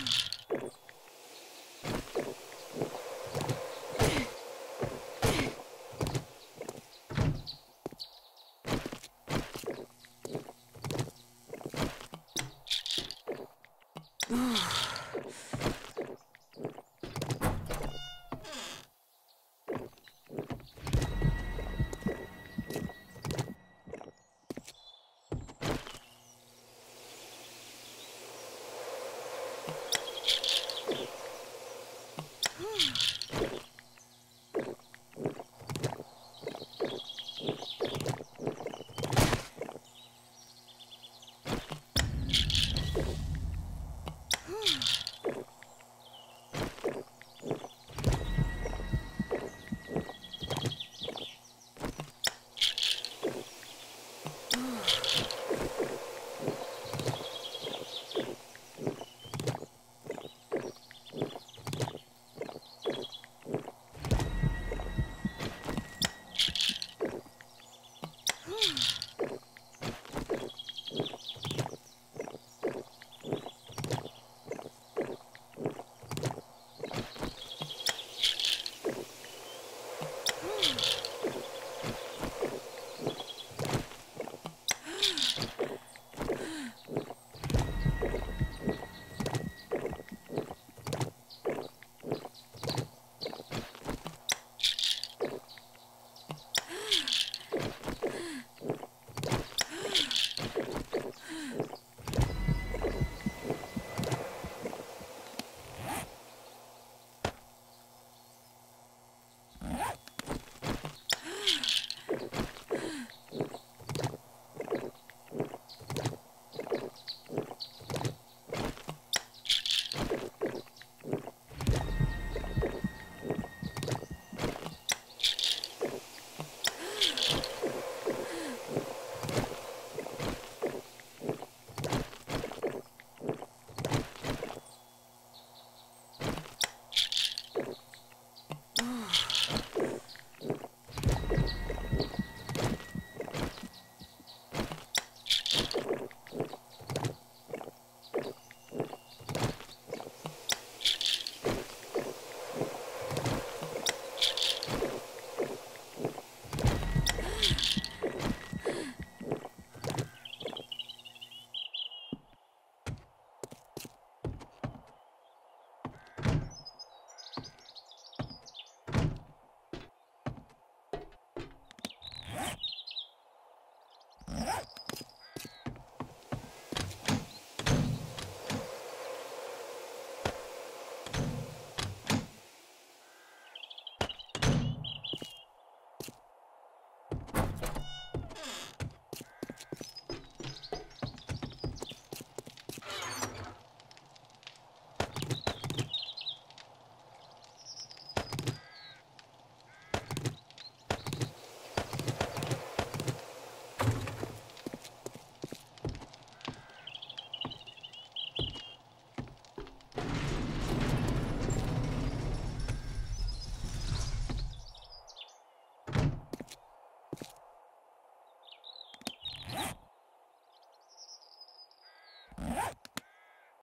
Peace. Hmm.